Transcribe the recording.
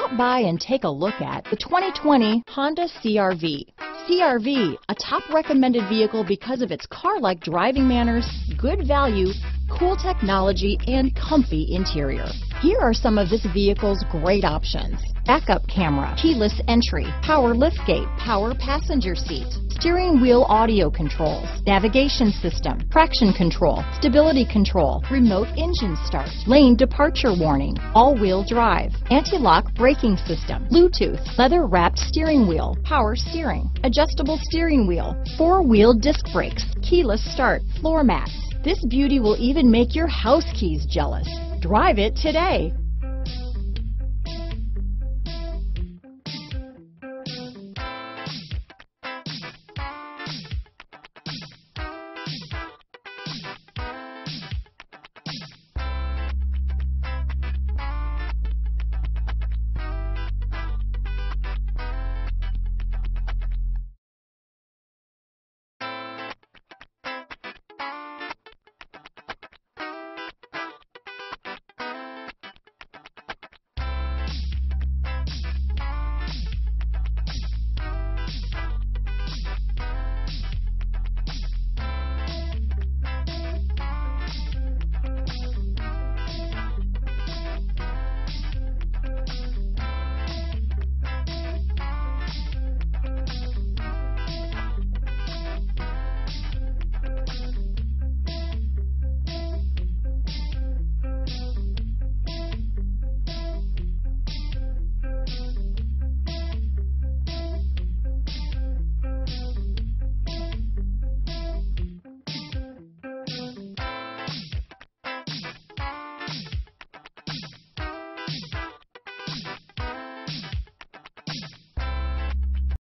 Stop by and take a look at the 2020 Honda CRV. CRV, a top recommended vehicle because of its car-like driving manners, good value, cool technology, and comfy interior. Here are some of this vehicle's great options. Backup camera, keyless entry, power liftgate, power passenger seat, steering wheel audio controls, navigation system, traction control, stability control, remote engine start, lane departure warning, all-wheel drive, anti-lock braking system, Bluetooth, leather wrapped steering wheel, power steering, adjustable steering wheel, four-wheel disc brakes, keyless start, floor mats. This beauty will even make your house keys jealous. Drive it today.